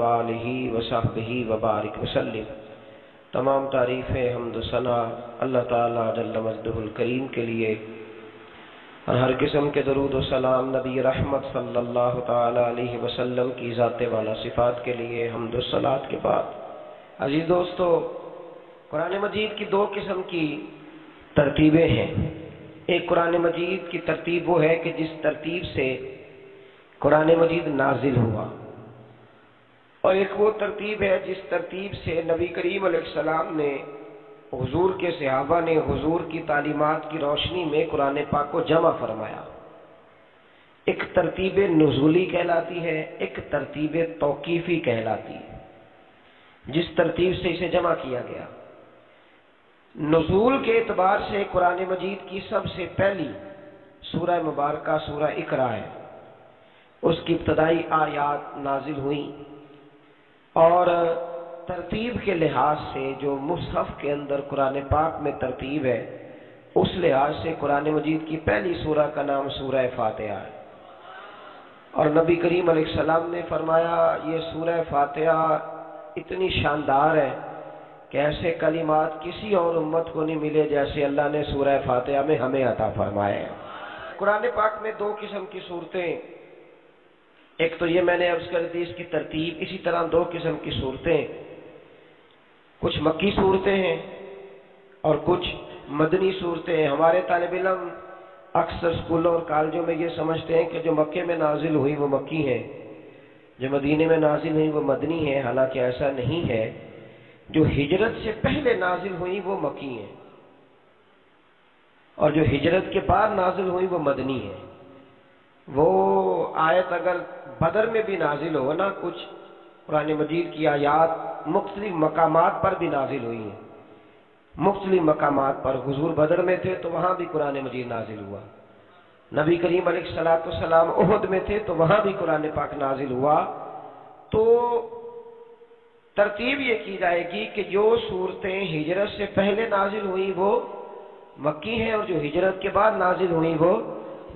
वालिह वसाहबिह वबारिक वसल्लम तमाम तारीफ़ें हमद सना अल्लाह ताला जल्ल मजदुल करीम के लिए और हर किस्म के दरूद सलाम नबी रहमत सल्लल्लाहु ताला अलैहि वसल्लम की ज़ात वाला सिफात के लिए हमद सलात के बाद अजीज दोस्तों कुरान मजीद की दो किस्म की तरतीबें हैं। एक कुरान मजीद की तरतीब वो है कि जिस तरतीब से कुरान मजीद नाजिल हुआ। और एक वो तरतीब है जिस तरतीब से नबी करीम सलाम ने हुजूर के सहाबा ने हुजूर की तालीमात की रोशनी में कुरान पाक को जमा फरमाया। एक तरतीब नजूली कहलाती है, एक तरतीब तोकीफ़ी कहलाती है। जिस तरतीब से इसे जमा किया गया। नजूल के एतबार से कुरान मजीद की सबसे पहली सूरह मुबारक सूरह इकरा है। उसकी इब्तदाई आयात नाजिल हुई और तरतीब के लिहाज से जो मुसहफ के अंदर कुरान पाक में तरतीब है, उस लिहाज से कुरान मजीद की पहली सूरह का नाम सूरह फातिहा है। और नबी करीम सलाम ने फरमाया, ये सूरह फातिहा इतनी शानदार है कि ऐसे कलिमात किसी और उम्मत को नहीं मिले जैसे अल्लाह ने सूरह फातिहा में हमें अता फरमाए कुरान पाक में दो किस्म की सूरतें एक तो ये मैंने अर्ज़ कर दी इसकी तरतीब, इसी तरह दो किस्म की सूरतें कुछ मक्की सूरतें हैं और कुछ मदनी सूरतें हैं। हमारे तालब इलम अक्सर स्कूलों और कॉलेजों में ये समझते हैं कि जो मक्के में नाजिल हुई वो मक्की है, जो मदीने में नाजिल हुई वो मदनी है। हालाँकि ऐसा नहीं है। जो हिजरत से पहले नाजिल हुई, वो मकी है। और जो हिजरत के बाद नाजिल हुई, वो मदनी है। वो आयत अगर बदर में भी नाजिल हो, ना कुछ, कुरान मजीद की आयात मुख्तलिफ़ मकामात पर भी नाजिल हुई है। मुख्तलिफ़ मकाम पर, हुजूर बदर में थे तो वहाँ भी कुरान मजीद नाजिल हुआ। नबी करीम सलाम उहद में थे तो वहाँ भी कुरान पाक नाजिल हुआ। तो तरतीब ये की जाएगी कि जो सूरतें हिजरत से पहले नाजिल हुई, वो मक्की हैं और जो हिजरत के बाद नाजिल हुई, वो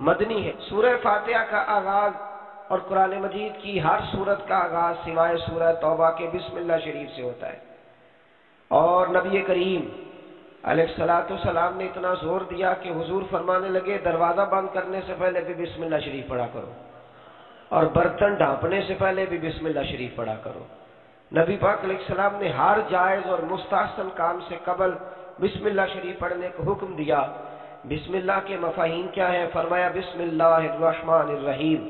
मदनी है। सूरह फातिहा का आगाज़ और कुरान मजीद की हर सूरत का आगाज़ सिवाय सूरह तौबा के बिस्मिल्लाह शरीफ से होता है। और नबी करीम सलाम ने इतना ज़ोर दिया कि हुजूर फरमाने लगे, दरवाज़ा बंद करने से पहले भी बिस्मिल्ला शरीफ पढ़ा करो और बर्तन ढांपने से पहले भी बिस्मिल्लाह शरीफ पढ़ा करो। नबी पाक सलाम ने हर जायज़ और मुस्तासन काम से कबल बिस्मिल्लाह शरीफ पढ़ने को हुक्म दिया। बिस्मिल्लाह के मफाहिम क्या है? फरमाया बिस्मिल्लाहिर्रहमानिर्रहीम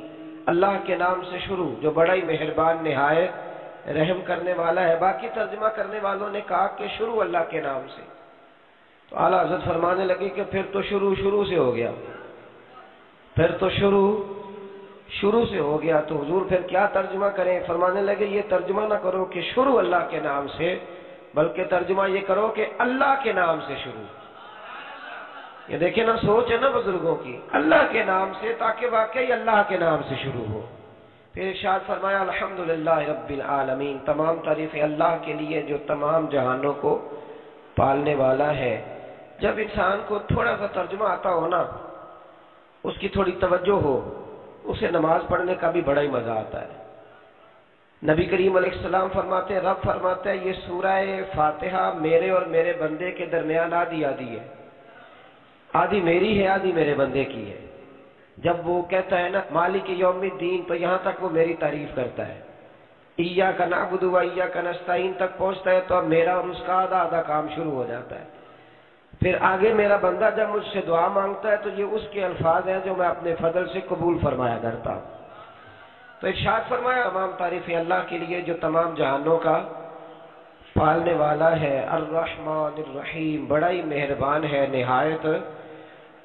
अल्लाह के नाम से शुरू, जो बड़ा ही मेहरबान, नहायत, रहम करने वाला है। बाकी तर्जमा करने वालों ने कहा कि शुरू अल्लाह के नाम से। तो आला हज़रत फरमाने लगे कि फिर तो शुरू शुरू से हो गया। फिर तो शुरू शुरू से हो गया तो हजूर फिर क्या तर्जमा करें? फरमाने लगे, ये तर्जमा ना करो कि शुरू अल्लाह के नाम से, बल्कि तर्जमा ये करो कि अल्लाह के नाम से शुरू। ये देखे ना, सोच है ना बुज़ुर्गों की, अल्लाह के नाम से ताकि वाकई अल्लाह के नाम से शुरू हो। फिर इरशाद फरमाया, अल्हम्दुलिल्लाह रब्बिल आलमीन। तमाम तारीफ़ अल्लाह के लिए जो तमाम जहानों को पालने वाला है। जब इंसान को थोड़ा सा तर्जुमा आता हो ना, उसकी थोड़ी तवज्जो हो उसे नमाज़ पढ़ने का भी बड़ा ही मज़ा आता है। नबी करीम सलाम फरमाते हैं, रब फरमाते हैं, ये सूरह फातिहा मेरे और मेरे बंदे के दरमियान आधी आदि है। आधी मेरी है, आधी मेरे बंदे की है। जब वो कहता है ना, मालिक यौम दीन तो यहाँ तक वो मेरी तारीफ़ करता है। ईया का नाबुदुआ ईया का नस्ताइन तक पहुँचता है तो अब मेरा और उसका आधा आधा काम शुरू हो जाता है। फिर आगे मेरा बंदा जब मुझसे दुआ माँगता है तो ये उसके अल्फाज हैं जो मैं अपने फजल से कबूल फरमाया करता हूँ। तो इर्शाद फरमाया, तमाम तारीफ़ अल्लाह के लिए, जो तमाम जहानों का पालने वाला है। अर्रहमान रहीम बड़ा ही मेहरबान है, नहायत।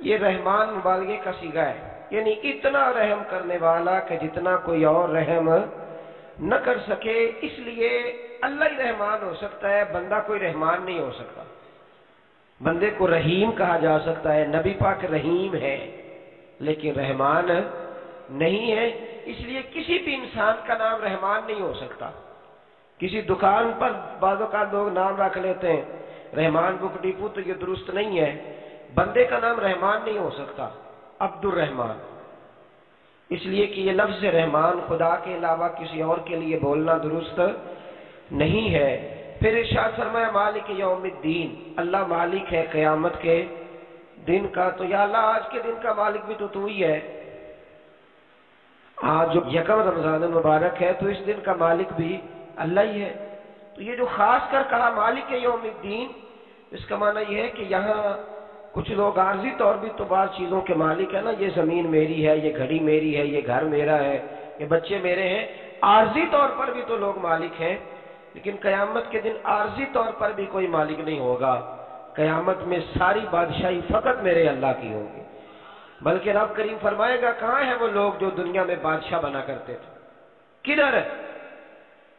ये रहमान मुबालगे का सीगा है। यानी इतना रहम करने वाला कि जितना कोई और रहम न कर सके, इसलिए अल्लाह ही रहमान हो सकता है, बंदा कोई रहमान नहीं हो सकता। बंदे को रहीम कहा जा सकता है, नबी पाक रहीम है। लेकिन रहमान नहीं है, इसलिए किसी भी इंसान का नाम रहमान नहीं हो सकता। किसी दुकान पर बाजों का लोग नाम रख लेते हैं, रहमान बुक डिपू तो ये दुरुस्त नहीं है। बंदे का नाम रहमान नहीं हो सकता अब्दुल रहमान इसलिए कि ये लफ्ज रहमान खुदा के अलावा किसी और के लिए बोलना दुरुस्त नहीं है। फिर इर्शाद फरमाया, मालिक यौमुद्दीन, अल्लाह मालिक है कयामत के दिन का। तो या अल्लाह, आज के दिन का मालिक भी तो तू ही है। आज जो यकम रमज़ान मुबारक है तो इस दिन का मालिक भी अल्लाह ही है। तो ये जो खास कर कहा मालिक यौमुद्दीन, इसका माना यह है कि यहाँ कुछ लोग आर्जी तौर भी तो बार चीज़ों के मालिक है ना, ये ज़मीन मेरी है, ये घड़ी मेरी है, ये घर मेरा है, ये बच्चे मेरे हैं। आर्जी तौर पर भी तो लोग मालिक हैं। लेकिन कयामत के दिन आर्जी तौर पर भी कोई मालिक नहीं होगा। कयामत में सारी बादशाही फकत मेरे अल्लाह की होगी। बल्कि रब करीम फरमाएगा, कहाँ है वो लोग जो दुनिया में बादशाह बना करते थे? किधर है?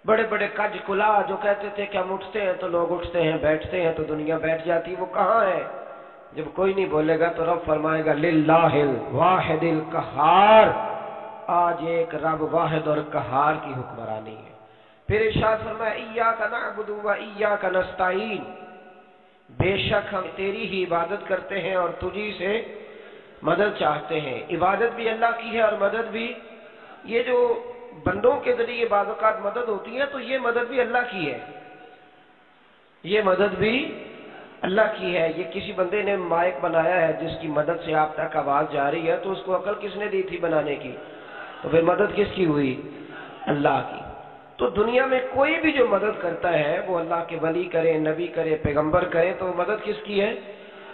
बड़े बड़े कज कुला जो कहते थे कि हम उठते हैं तो लोग उठते हैं, बैठते हैं तो दुनिया बैठ जाती वो कहाँ है? जब कोई नहीं बोलेगा तो रब फरमाएगा, लिल्लाहिल वाहिदिल कहार। आज एक रब वाहिद और कहार की हुक्मरानी है। फिर इशाद फरमाया का नाबुदू व का नस्ताइन बेशक हम तेरी ही इबादत करते हैं और तुझी से मदद चाहते हैं। इबादत भी अल्लाह की है और मदद भी, ये जो बंदों के ज़रिए बाज़ात मदद होती है तो ये मदद भी अल्लाह की है। ये मदद भी अल्लाह की है। ये किसी बंदे ने माइक बनाया है जिसकी मदद से आप तक आवाज़ जा रही है तो उसको अकल किसने दी थी बनाने की? तो फिर मदद किसकी हुई? अल्लाह की। तो दुनिया में कोई भी जो मदद करता है, वो अल्लाह के वली करे, नबी करे, पैगंबर करे तो मदद किसकी है?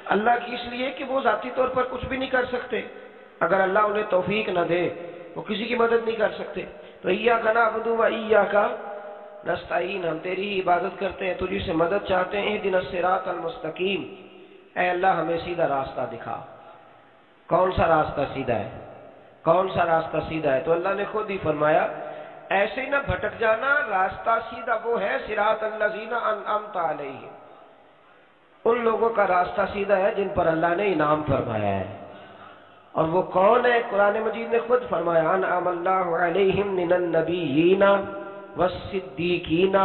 अल्लाह की इसलिए कि वो जाती तौर पर कुछ भी नहीं कर सकते। अगर अल्लाह उन्हें तोफीक न दे, वो किसी की मदद नहीं कर सकते। तो ईया का ना अबदू व ईया का नस्ताइन हम तेरी ही इबादत करते हैं, तुझी से मदद चाहते हैं दिन सिरात मुस्तकीम। ए अल्लाह, हमें सीधा रास्ता दिखा। कौन सा रास्ता सीधा है? कौन सा रास्ता सीधा है? तो अल्लाह ने खुद ही फरमाया ऐसे ही ना भटक जाना, रास्ता सीधा वो है, सिरात अल्लाजीना उन लोगों का रास्ता सीधा है जिन पर अल्लाह ने इनाम फरमाया है। और वो कौन है? कुरान मजीद ने खुद फरमाया व सिद्दीकीना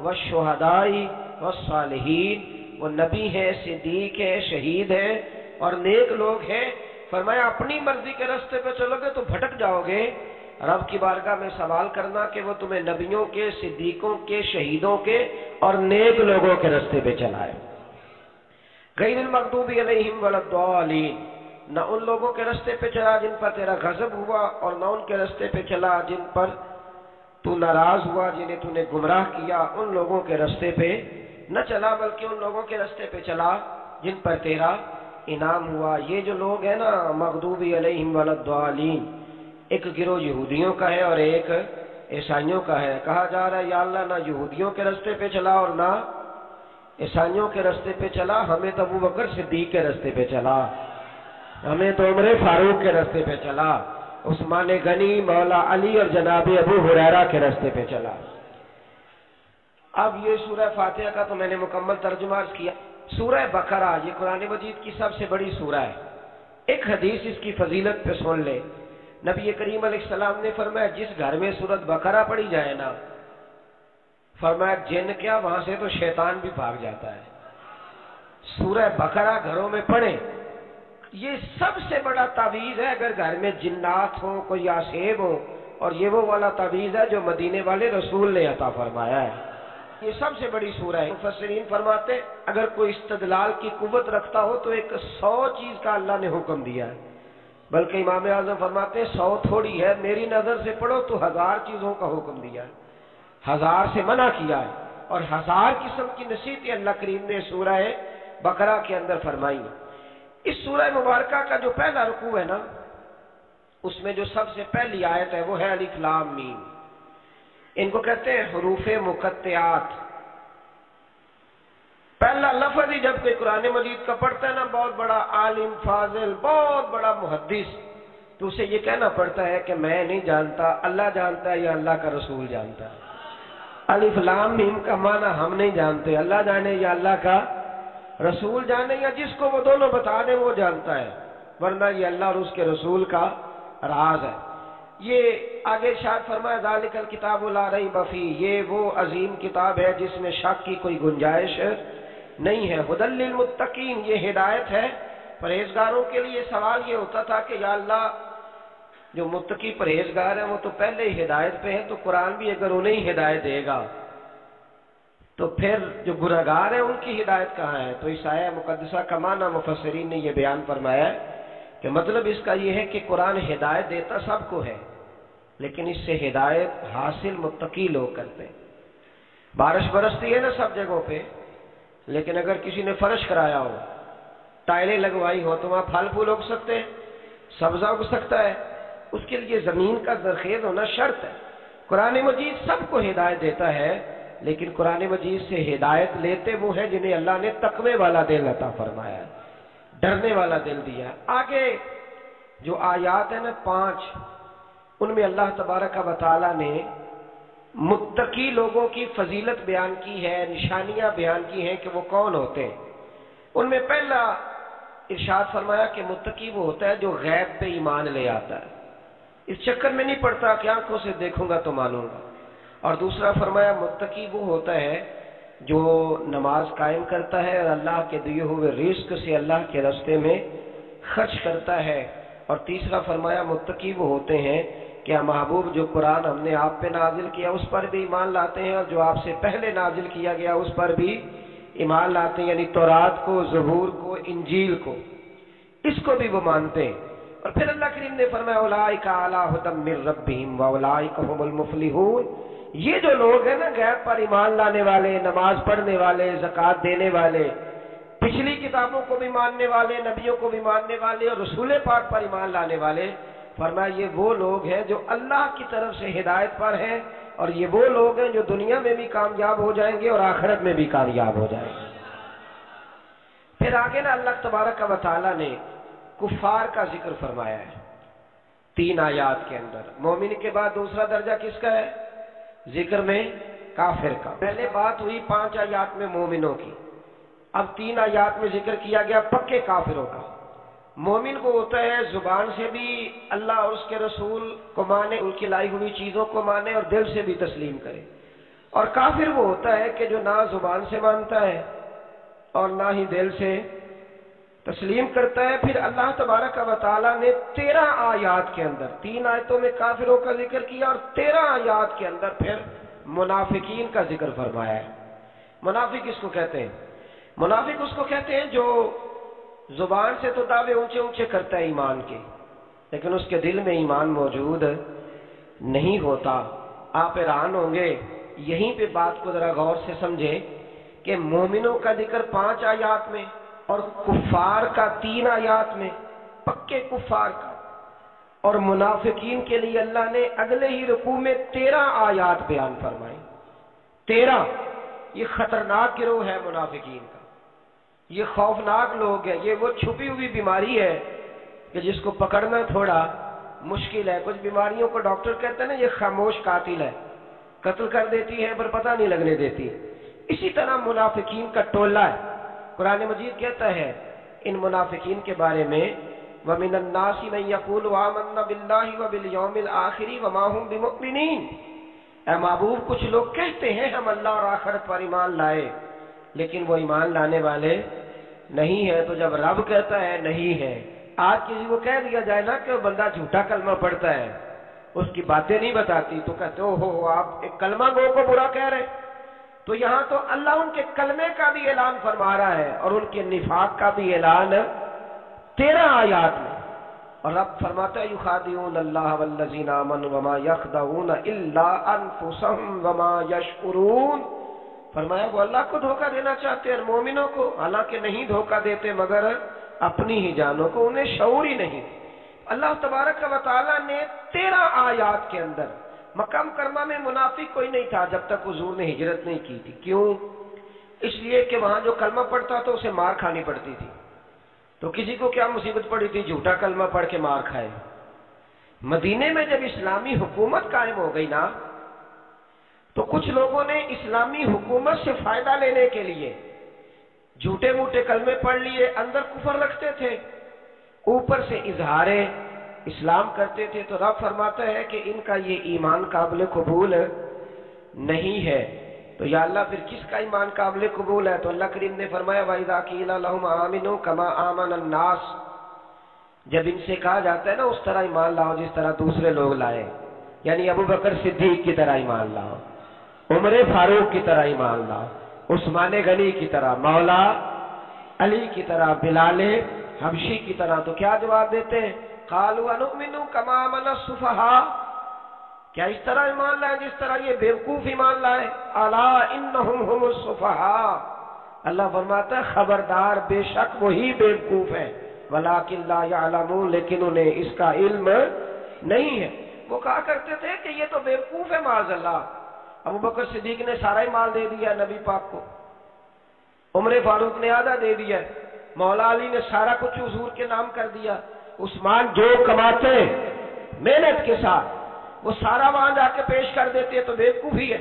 व शहदाई व सालहीन वो नबी है, सिद्दीक है, शहीद है और नेक लोग हैं। फरमाया, अपनी मर्ज़ी के रास्ते पे चलोगे तो भटक जाओगे। रब की बारगाह में सवाल करना कि वो तुम्हें नबियों के, सिद्दीकों के, शहीदों के और नेक लोगों के रस्ते पे चलाए। गैर मकदूबी अलैहिम वलद्दालीन न उन लोगों के रस्ते पे चला जिन पर तेरा गजब हुआ और न उनके रस्ते पे चला जिन पर तू नाराज़ हुआ, जिन्हें तूने गुमराह किया। उन लोगों के रस्ते पे न चला, बल्कि उन लोगों के रस्ते पे चला जिन पर तेरा इनाम हुआ। ये जो लोग हैं ना मकदूबी मखदूबी अलहमदीन एक गिरोह यहूदियों का है और एक ईसाइयों का है। कहा जा रहा है, या अल्लाह, ना यहूदियों के रास्ते पे चला और ना ईसाइयों के रास्ते पे चला, हमें तो अबू बकर सिद्दीक के रास्ते पे चला। हमें तो उम्र फारूक के रास्ते पे चला, उस्मान गनी, मौला अली और जनाब अबू हुरैरा के रास्ते पे चला। अब ये सूरह फातिहा का तो मैंने मुकम्मल तर्जुमा किया। सूरह बकरा, ये कुरान मजीद की सबसे बड़ी सूरह है। एक हदीस इसकी फजीलत पे सुन ले। नबी करीम सलाम ने फरमाया, जिस घर में सूरत बकरा पड़ी जाए ना, फरमाया, जिन क्या वहाँ से तो शैतान भी भाग जाता है। सूरह बकरा घरों में पड़े, ये सबसे बड़ा तावीज है, अगर घर में जिन्नात हो, कोई आसेब हो, और ये वो वाला तावीज है जो मदीने वाले रसूल ने अता फरमाया है। ये सबसे बड़ी सूरह है। मुफसरीन फरमाते, अगर कोई इस्तदलाल की कुवत रखता हो तो एक सौ चीज़ का अल्लाह ने हुक्म दिया है। बल्कि इमाम आज़म फरमाते हैं सौ थोड़ी है, मेरी नज़र से पढ़ो तो हज़ार चीज़ों का हुक्म दिया है। हज़ार से मना किया है। और हज़ार किस्म की नसीहत अल्लाह करीम ने सूरह बकरा के अंदर फरमाई इस सूरह मुबारक का जो पहला रुकू है ना, उसमें जो सबसे पहली आयत है, वो है अलिफ्लाम मीन इनको कहते हैं हरूफ मुकत्यात पहला लफज ही जब कोई कुरान मजीद का पढ़ता है ना, बहुत बड़ा आलिम, फाजिल, बहुत बड़ा मुहदस तो उसे ये कहना पड़ता है कि मैं नहीं जानता, अल्लाह जानता है या अल्लाह का रसूल जानता है। अलिफ्लाम मीम का माना हम नहीं जानते, अल्लाह जाने या अल्लाह का रसूल जाने या जिसको वो दोनों बता दें वो जानता है, वरना ये अल्लाह और उसके रसूल का राज है। ये आगे शायद फरमाया दालिकल किताब ला रही बफी ये वो अजीम किताब है जिसमें शक की कोई गुंजाइश नहीं है। हुदल मुत्तकीन, ये हिदायत है। परहेजगारों के लिए सवाल ये होता था कि या अल्लाह, जो मुत्तकी परहेजगार है, वो तो पहले ही हिदायत पे है तो कुरान भी अगर उन्हें ही हिदायत देगा तो फिर जो गुनागार है, उनकी हिदायत कहाँ है? तो इस आया मुकदसा कमाना मुफसरीन ने यह बयान फरमाया कि मतलब इसका यह है कि कुरान हिदायत देता सबको है, लेकिन इससे हिदायत हासिल मुत्तकी लोग करते हैं। बारिश बरसती है ना सब जगहों पे लेकिन अगर किसी ने फर्श कराया हो, टाइलें लगवाई हो तो वहाँ फल फूल उग सकते हैं, सब्जा उग सकता है। उसके लिए ज़मीन का जरखेज होना शर्त है। कुरान मजीद सबको हिदायत देता है, लेकिन कुरान मजीद से हिदायत लेते वो है जिन्हें अल्लाह ने तकवे वाला दिल अता फरमाया, डरने वाला दिल दिया। आगे जो आयात है ना, पाँच, उनमें अल्लाह तबारक वाली ने मुत्तकी लोगों की फजीलत बयान की है, निशानियाँ बयान की हैं कि वो कौन होते हैं। उनमें पहला इर्शाद फरमाया कि मुत्तकी वो होता है जो गैब पे ईमान ले आता है। इस चक्कर में नहीं पड़ता कि आँखों से देखूँगा तो मानूँगा। और दूसरा फरमाया, मुत्तकी वो होता है जो नमाज़ कायम करता है और अल्लाह के दिए हुए रिस्क से अल्लाह के रास्ते में खर्च करता है। और तीसरा फरमाया, मुत्तकी वो होते हैं क्या महबूब जो कुरान हमने आप पे नाजिल किया, उस पर भी ईमान लाते हैं और जो आपसे पहले नाजिल किया गया, उस पर भी ईमान लाते हैं, यानी तोरात को, जबूर को, इंजील को। इसको भी वो मानते हैं। और फिर अल्लाह करीम ने फरमाया उलाई का आला हुदम मिर रब्बिहिम व उलाई कहमुल मुफलिहून। ये जो लोग हैं ना गैर पर ईमान लाने वाले, नमाज़ पढ़ने वाले, जक़ात देने वाले, पिछली किताबों को भी मानने वाले, नबियों को भी मानने वाले और रसूल पाक पर ईमान लाने वाले फरमाया, ये वो लोग हैं जो अल्लाह की तरफ़ से हिदायत पर हैं और ये वो लोग हैं जो दुनिया में भी कामयाब हो जाएँगे और आखिरत में भी कामयाब हो जाएँगे. फिर आगे ना अल्लाह तबारक का वाली ने कुफार का ज़िक्र फरमाया है, तीन आयात के अंदर। मोमिन के बाद दूसरा दर्जा किसका है? ज़िक्र में काफिर का। पहले बात हुई पाँच आयात में मोमिनों की। अब तीन आयात में ज़िक्र किया गया पक्के काफिरों का। मोमिन को होता है, ज़ुबान से भी अल्लाह और उसके रसूल को माने, उनकी लाई हुई चीज़ों को माने और दिल से भी तस्लीम करे। और काफिर वो होता है कि जो ना ज़ुबान से मानता है और ना ही दिल से तस्लीम करता है। फिर अल्लाह तबारक वाली ने तेरह आयात के अंदर, तीन आयतों में काफिरों का ज़िक्र किया और तेरह आयात के अंदर फिर मुनाफिकीन का ज़िक्र फरमाया है। मुनाफिक इसको कहते हैं? मुनाफिक उसको कहते हैं जो ज़ुबान से तो दावे ऊँचे ऊँचे करता है ईमान के, लेकिन उसके दिल में ईमान मौजूद नहीं होता। आप हैरान होंगे, यहीं पे बात को जरा गौर से समझे कि मोमिनों का ज़िक्र पाँच आयात में और कुफार का तीन आयात में, पक्के कुफार का। और मुनाफिकीन के लिए अल्लाह ने अगले ही रुकू में तेरह आयात बयान फरमाई तेरह, ये खतरनाक गिरोह है मुनाफिकीन ये खौफनाक लोग हैं, ये वो छुपी हुई बीमारी है कि जिसको पकड़ना थोड़ा मुश्किल है। कुछ बीमारियों को डॉक्टर कहते हैं ना, ये खामोश कातिल है, कत्ल कर देती है, पर पता नहीं लगने देती इसी तरह मुनाफिकीन का टोला है। कुरान मजीद कहता है, इन मुनाफिकीन के बारे में वमिनन्नासी में यकूल वामन्ना आखिरी ए महबूब, कुछ लोग कहते हैं, हम अल्लाह और आखिरत पर ईमान लाए। लेकिन वो ईमान लाने वाले नहीं है। तो जब रब कहता है नहीं है आज किसी को कह दिया जाए ना कि वो बंदा झूठा कलमा पढ़ता है उसकी बातें नहीं बताती तो कहते हो, हो, आप एक कलमा गो को बुरा कह रहे तो यहाँ तो अल्लाह उनके कलमे का भी ऐलान फरमा रहा है और उनके निफाक का भी ऐलान तेरह आयात में। और रब फरमाता वमा फरमाया, वो अल्लाह को धोखा देना चाहते हैं, मोमिनों को। हालाँकि नहीं धोखा देते, मगर अपनी ही जानों को, उन्हें शौर ही नहीं। अल्लाह तबारक वाली ने तेरह आयात के अंदर, मकाम कर्मा में मुनाफिक कोई नहीं था, जब तक हजूर ने हिजरत नहीं की थी। क्यों? इसलिए कि वहाँ जो कलमा पड़ता था, उसे मार खानी पड़ती थी। तो किसी को क्या मुसीबत पड़ी थी? झूठा कलमा पढ़ के मार खाए। मदीने में जब इस्लामी हुकूमत कायम हो गई ना तो कुछ लोगों ने इस्लामी हुकूमत से फ़ायदा लेने के लिए झूठे मूठे कलमे पढ़ लिए, अंदर कुफर रखते थे। ऊपर से इजहारे इस्लाम करते थे। तो रब फरमाता है कि इनका ये ईमान काबिल कबूल नहीं है। तो या अल्लाह, फिर किसका ईमान काबिल कबूल है? तो अल्लाह करीम ने फरमाया वाइदा आमिनो कमा आमन अन्नास जब इनसे कहा जाता है ना, उस तरह ईमान लाओ जिस तरह दूसरे लोग लाए। यानी अबू बकर सिद्दीक की तरह ईमान लाओ। उमर फारूक की तरह ईमान लाओ उस्मान गनी की तरह मौला, अली की तरह बिलाले, हबशी की तरह तो क्या जवाब देते हैं? कालू अनुमिनु सुफहा। क्या इस तरह ईमान लाए जिस तरह ये बेवकूफ़ ईमान लाए? अला इन सुफहा। अल्लाह फरमाता है, खबरदार बेशक वही बेवकूफ़ है। वला किल्लामू लेकिन उन्हें इसका इल्म नहीं है। वो कहा करते थे कि ये तो बेवकूफ़ है माज अल्लाह अबू बकर सिद्दीक ने सारा ही माल दे दिया नबी पाक को। उम्र फारूक ने आधा दे दिया। मौला अली ने सारा कुछ हजूर के नाम कर दिया। उस्मान जो कमाते, मेहनत के साथ, वो सारा वहाँ जाके पेश कर देते तो बेवकूफ़ी है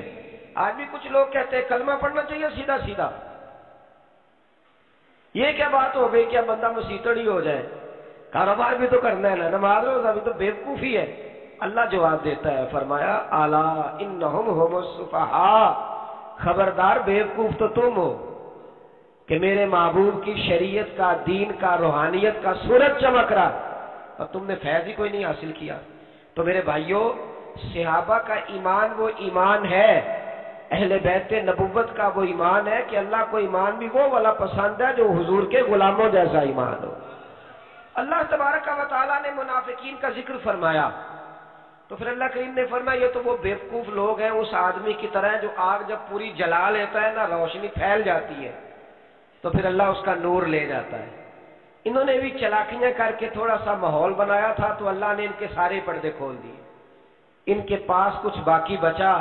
आज भी कुछ लोग कहते हैं, कलमा पढ़ना चाहिए सीधा सीधा। ये क्या बात हो गई, क्या बंदा मुसीतड़ ही हो जाए? कारोबार भी तो करना है ना, नमाज़ रोजा भी तो बेवकूफ़ी है। अल्लाह जवाब देता है, फरमाया, आला इन खबरदार बेवकूफ़ तो तुम हो कि मेरे महबूब की शरीयत का, दीन का, रूहानियत का सूरज चमक रहा और तुमने फैज ही कोई नहीं हासिल किया। तो मेरे भाइयों, सिहाबा का ईमान वो ईमान है, अहले बैत नबुवत का वो ईमान है कि अल्लाह को ईमान भी वो वाला पसंद है जो हुजूर के गुलामों जैसा ईमान हो। अल्लाह तबारक वाली ने मुनाफिकीन का ज़िक्र फरमाया तो फिर अल्लाह करीम ने फरमाया, ये तो वो बेवकूफ़ लोग हैं, उस आदमी की तरह जो आग जब पूरी जला लेता है ना, रोशनी फैल जाती है तो फिर अल्लाह उसका नूर ले जाता है। इन्होंने भी चलाकियाँ करके थोड़ा सा माहौल बनाया था तो अल्लाह ने इनके सारे पर्दे खोल दिए। इनके पास कुछ बाकी बचा।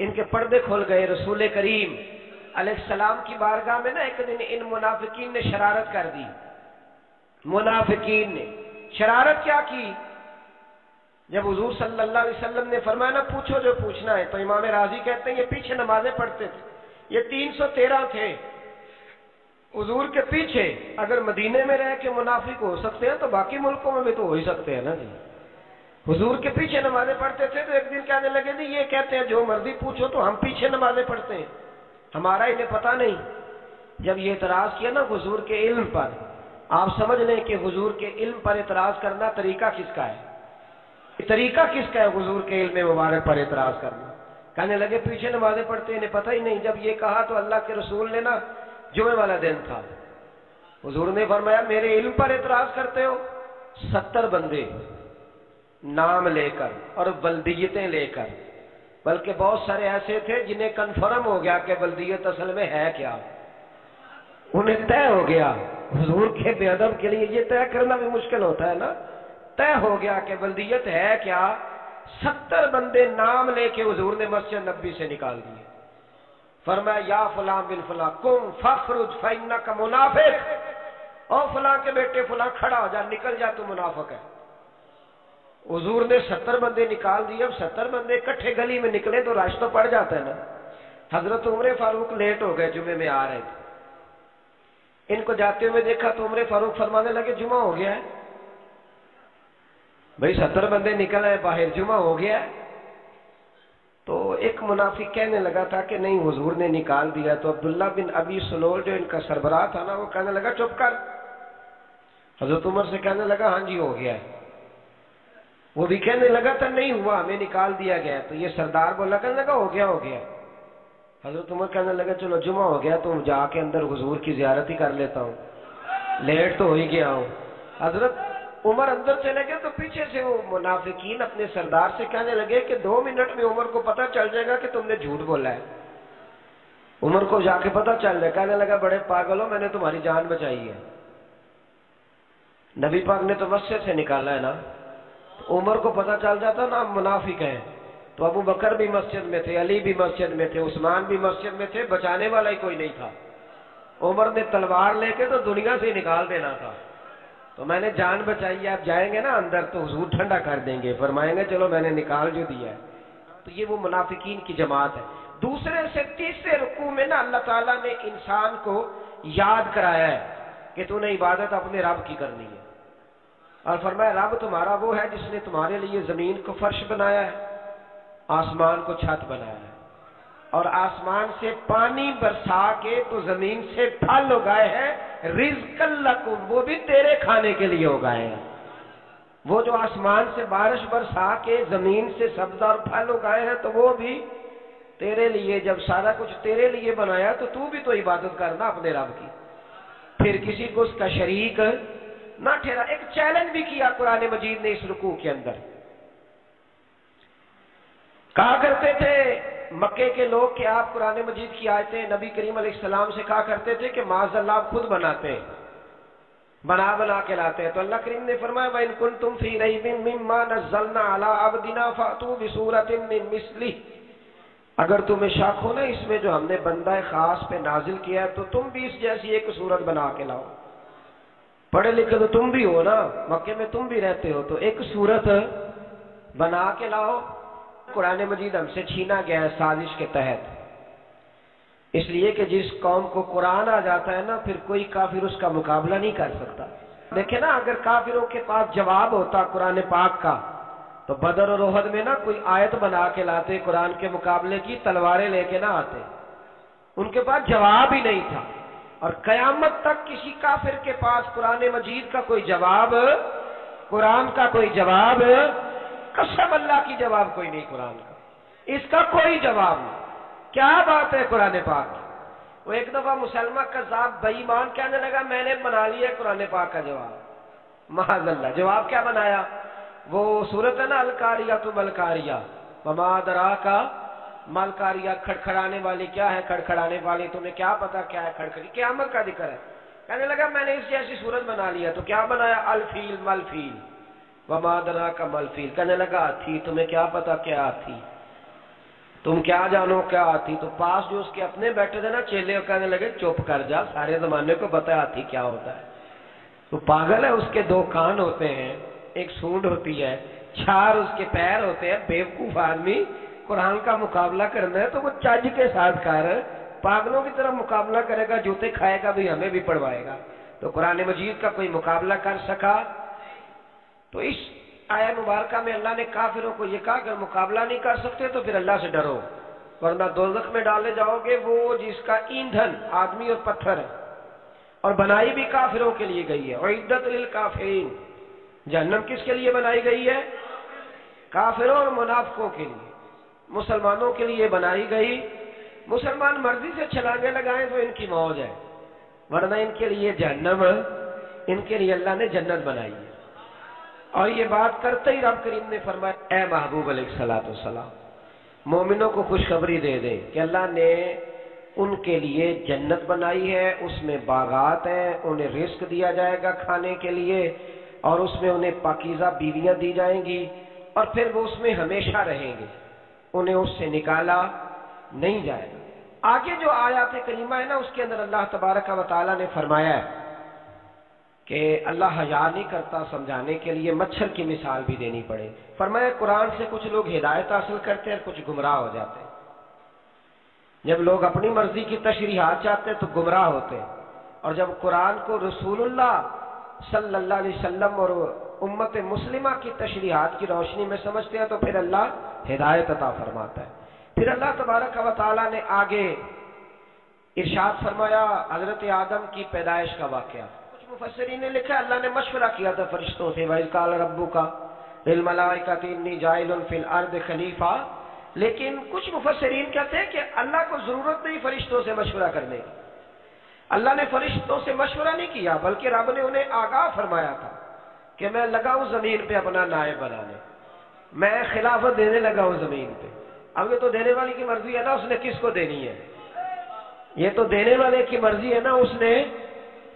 इनके पर्दे खोल गए। रसूल करीम सलाम की बारगाह में ना, एक दिन इन मुनाफिकीन ने शरारत कर दी। मुनाफिकीन ने शरारत क्या की? जब हजूर सल्लल्लाहु अलैहि वसल्लम ने फरमाया, ना, पूछो, जो पूछना है। तो इमाम राज़ी कहते हैं, ये पीछे नमाजें पढ़ते थे। ये 313 थे। हजूर के पीछे, अगर मदीने में रह के मुनाफिक हो सकते हैं तो बाकी मुल्कों में भी तो हो ही सकते हैं ना जी। हुजूर के पीछे नमाजें पढ़ते थे तो एक दिन कहने लगे, जी, ये कहते हैं, जो मर्ज़ी पूछो तो हम पीछे नमाजें पढ़ते हैं। हमारा इन्हें पता नहीं। जब ये इतराज किया ना हुजूर के इल्म पर, आप समझ लें कि हुजूर के इल्म पर इतराज करना तरीका किसका है? तरीका किसका है हुजूर के इल्म मुबारक पर इतराज करना? कहने लगे, पीछे नमाजें पढ़ते इन्हें पता ही नहीं। जब ये कहा तो अल्लाह के रसूल ने ना जुमे वाला दिन था। हजूर ने फरमाया, मेरे इल्म पर एतराज़ करते हो? सत्तर बंदे नाम लेकर और बल्दियतें लेकर। बल्कि बहुत सारे ऐसे थे जिन्हें कन्फर्म हो गया कि बल्दियत असल में है क्या। उन्हें तय हो गया, हजूर के बेअदब के लिए ये तय करना भी मुश्किल होता है ना। तय हो गया कि बल्दियत है क्या? सत्तर बंदे नाम लेके हजूर ने मस्जिद नब्बी से निकाल दिए। फरमा या फला बिन फला, कुम फखरुज फैना का मुनाफिक। और फला के बेटे, फुला खड़ा हो जा, निकल जा, तू मुनाफिक है। हजूर ने सत्तर बंदे निकाल दिए। अब सत्तर बंदे इकट्ठे गली में निकले तो राश तो पड़ जाता है ना। हज़रत उम्र फारूक लेट हो गए, जुमे में आ रहे थे। इनको जाते हुए देखा तो उम्र फारूक फरमाने लगे, जुमा हो गया है। भाई सत्तर बंदे निकल आए बाहर जुमा हो गया। तो एक मुनाफिक कहने लगा था कि नहीं, हुजूर ने निकाल दिया। तो अब्दुल्ला बिन अबी सलोल जो इनका सरबराह था ना, वो कहने लगा, चुप कर। हज़रत उमर से कहने लगा हाँ जी, हो गया वो भी कहने लगा था नहीं हुआ, हमें निकाल दिया गया तो ये सरदार बोला, कहने लगा, हो गया हो गया। हज़रत उमर कहने लगा, चलो, जुमा हो गया तो जाके अंदर हुजूर की जियारत ही कर लेता हूँ। लेट तो हो ही गया हूँ। हज़रत उमर अंदर चले गए तो पीछे से वो मुनाफिकीन अपने सरदार से कहने लगे कि दो मिनट में उमर को पता चल जाएगा कि तुमने झूठ बोला है। उमर को जाके पता चल जाए कहने लगा, बड़े पागल हो, मैंने तुम्हारी जान बचाई है। नबी पाक ने तो मस्जिद से निकाला है ना। तो उमर को पता चल जाता, ना मुनाफिक है। तो अबू बकर भी मस्जिद में थे, अली भी मस्जिद में थे, उस्मान भी मस्जिद में थे, बचाने वाला ही कोई नहीं था। उमर ने तलवार लेके तो दुनिया से ही निकाल देना था। तो मैंने जान बचाई आप जाएँगे ना अंदर तो हजूर ठंडा कर देंगे। फरमाएँगे, चलो मैंने निकाल जो दिया है। तो ये वो मुनाफिकीन की जमात है। दूसरे से तीसरे रुकू में ना अल्लाह ताला ने इंसान को याद कराया है कि तूने इबादत अपने रब की करनी है। और फरमाया, रब तुम्हारा वो है जिसने तुम्हारे लिए ज़मीन को फर्श बनाया है, आसमान को छत बनाया है। और आसमान से पानी बरसा के तो ज़मीन से फल उगाए हैं रिजकल्लकुम वो भी तेरे खाने के लिए उगाए हैं। वो जो आसमान से बारिश बरसा के ज़मीन से सब्जा और फल उगाए हैं तो वो भी तेरे लिए, जब सारा कुछ तेरे लिए बनाया तो तू भी तो इबादत करना अपने रब की। फिर किसी को उसका शरीक ना ठहरा, एक चैलेंज भी किया कुरान मजीद ने इस रुकू के अंदर। कहा करते थे मक्के के लोग कि आप कुरान मजीद की आयतें नबी करीम सलाम से कहा करते थे कि माजल्ला खुद बनाते हैं। बना बना के लाते हैं। तो अल्लाह करीम ने फरमाया तुम फ़ी रही बिन मिम्मा नजलना अला फातू मिसली अगर तुम्हें शक हो ना, इसमें जो हमने बंदा खास पे नाजिल किया है तो तुम भी इस जैसी एक सूरत बना के लाओ। पढ़े लिखे तो तुम भी हो ना, मक्के में तुम भी रहते हो तो एक सूरत बना के लाओ। कुरान मजीद हमसे छीना गया है साजिश के तहत। इसलिए कि जिस कौम को कुरान आ जाता है ना, फिर कोई काफिर उसका मुकाबला नहीं कर सकता। देखे ना, अगर काफिरों के पास जवाब होता कुरान पाक का तो बदर और रोहद में ना कोई आयत बना के लाते, कुरान के मुकाबले की तलवारें लेके ना आते। उनके पास जवाब ही नहीं था। और कयामत तक किसी काफिर के पास कुरान मजीद का कोई जवाब, कुरान का कोई जवाब कसम अल्लाह की जवाब कोई नहीं कुरान का। इसका कोई जवाब नहीं। क्या बात है कुरान पाक वो एक दफ़ा मुसलमान का कजाब बेईमान कहने लगा, मैंने बना लिया कुरान पाक का जवाब। महाजल्ला जवाब क्या बनाया? वो सूरत है ना अलकारिया तो मलकारिया ममादरा का मलकारिया, खड़खड़ाने वाली क्या है? खड़खड़ाने वाली तुम्हें क्या पता क्या है? खड़खड़ी क्यामत का ज़िक्र है? कहने लगा, मैंने इस जैसी सूरत बना लिया तो क्या बनाया? अलफील मलफील। वमादरा का मलफील कहने लगा थी तुम्हें क्या पता क्या थी तुम क्या जानो क्या आती? तो पास जो उसके अपने बैठे थे ना चेले कहने लगे, चुप कर जा, सारे जमाने को पता आती क्या होता है। तो पागल है, उसके दो कान होते हैं, एक सूंड होती है, चार उसके पैर होते हैं, बेवकूफ़ आदमी, कुरान का मुकाबला करना है तो वो चज के साथ कर पागलों की तरह मुकाबला करेगा, जूते खाएगा भी, हमें भी पढ़वाएगा। तो कुरान मजीद का कोई मुकाबला कर सका तो इस आया मुबारक में अल्लाह ने काफिरों को यह कहा अगर मुकाबला नहीं कर सकते तो फिर अल्लाह से डरो, वरना दोजख में डाले जाओगे वो जिसका ईंधन, आदमी और पत्थर है, और बनाई भी काफिरों के लिए गई है। और इद्दत काफिरीन, जहन्नम किसके लिए बनाई गई है? काफिरों और मुनाफकों के लिए, मुसलमानों के लिए बनाई गई। मुसलमान मर्ज़ी से छलांगे लगाए तो इनकी मौज है, वरना इनके लिए जहन्नम, इनके लिए अल्लाह ने जन्नत बनाई है। और ये बात करते ही रब करीम ने फरमाया, ए महबूब सलाम, मोमिनों को खुशखबरी दे दे कि अल्लाह ने उनके लिए जन्नत बनाई है, उसमें बागात हैं, उन्हें रिस्क दिया जाएगा खाने के लिए और उसमें उन्हें पाकिजा बीवियाँ दी जाएँगी और फिर वो उसमें हमेशा रहेंगे, उन्हें उससे निकाला नहीं जाएगा। आगे जो आयात करीमा है ना, उसके अंदर अल्लाह तबारक वाली ने फरमाया है कि अल्लाह हया नहीं करता समझाने के लिए मच्छर की मिसाल भी देनी पड़े। फरमाया, कुरान से कुछ लोग हिदायत हासिल करते हैं कुछ गुमराह हो जाते हैं। जब लोग अपनी मर्ज़ी की तशरीहात चाहते हैं तो गुमराह होते हैं। और जब कुरान को रसूलुल्लाह सल्लल्लाहु अलैहि वसल्लम और उम्मत मुस्लिमा की तशरीहात की रोशनी में समझते हैं तो फिर अल्लाह हिदायत अता फरमाता है। फिर अल्लाह तबारक वाली ने आगे इर्शाद फरमाया, हज़रत आदम की पैदाइश का कुछ मुफसरी ने लिखा, अल्लाह ने मशवरा किया था फरिश्तों से वही काल रब्बू का फिल अर्द खलीफा। लेकिन कुछ मुफसरीन कहते हैं कि अल्लाह को ज़रूरत नहीं फरिश्तों से मशवरा करने की। अल्लाह ने फरिश्तों से मशवरा नहीं किया, बल्कि रब ने उन्हें आगाह फरमाया था कि मैं लगाऊँ ज़मीन पे अपना नायब बनाने। मैं खिलाफत देने लगा हूँ ज़मीन पे। अब ये तो देने वाले की मर्ज़ी है ना, उसने किसको देनी है? ये तो देने वाले की मर्ज़ी है ना, उसने